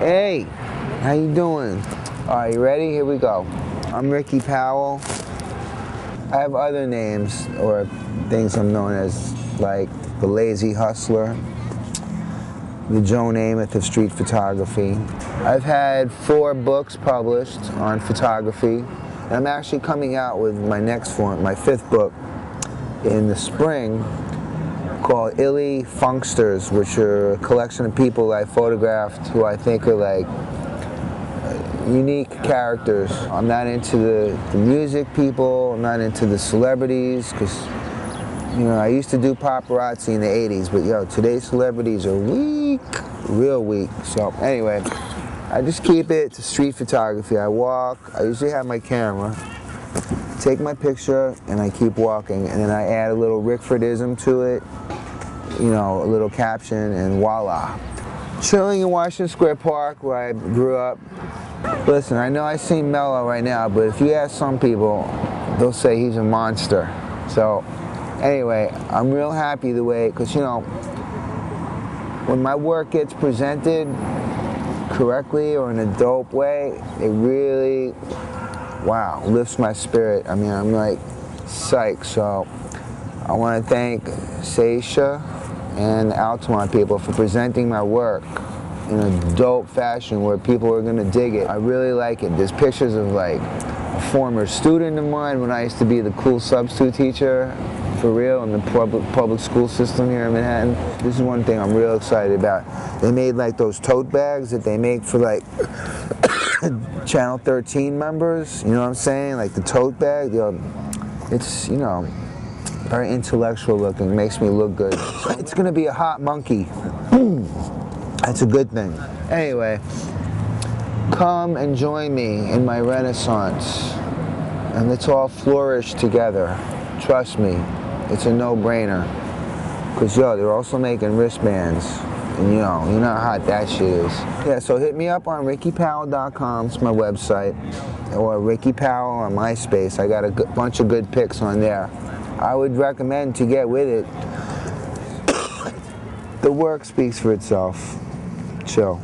Hey, how you doing? All right, you ready? Here we go. I'm Ricky Powell. I have other names or things I'm known as, like the Lazy Hustler, the Joe Namath of street photography. I've had four books published on photography. And I'm actually coming out with my next one, my fifth book, in the spring called Illy Funksters, which are a collection of people I photographed who I think are like unique characters. I'm not into the, the music people, I'm not into the celebrities, because you know, I used to do paparazzi in the 80s, but yo, today's celebrities are weak, real weak. So anyway, I just keep it to street photography. I walk, I usually have my camera, take my picture, and I keep walking, and then I add a little Rickfordism to it, you know, a little caption, and voila. Chilling in Washington Square Park, where I grew up, Listen, I know I seem mellow right now, but if you ask some people, they'll say he's a monster. So, anyway, I'm real happy the way, because you know, when my work gets presented correctly or in a dope way, it really, wow, lifts my spirit. I mean, I'm like psyched. So, I want to thank Seisha and the Altamont people for presenting my work in a dope fashion where people are gonna dig it. I really like it. There's pictures of like a former student of mine when I used to be the cool substitute teacher for real in the public public school system here in Manhattan. This is one thing I'm real excited about. They made like those tote bags that they make for like Channel 13 members. You know what I'm saying? Like the tote bag. You know, it's you know very intellectual looking. Makes me look good. It's gonna be a hot monkey. That's a good thing. Anyway, come and join me in my renaissance and let's all flourish together. Trust me, it's a no-brainer. Because, yo, they're also making wristbands. You know, you know how hot that shit is. Yeah, so hit me up on rickypowell.com. It's my website. Or Ricky Powell on MySpace. I got a bunch of good pics on there. I would recommend to get with it. the work speaks for itself. Chill.